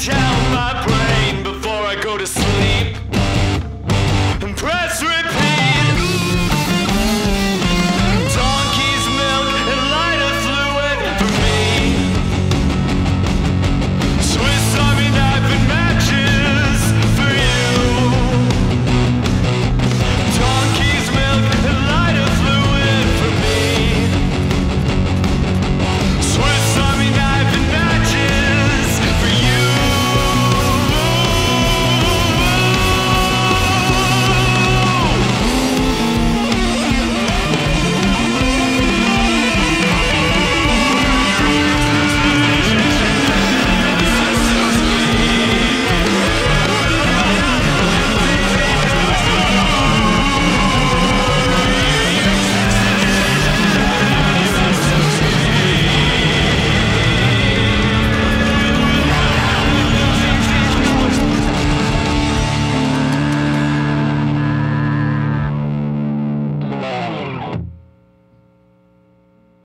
tell my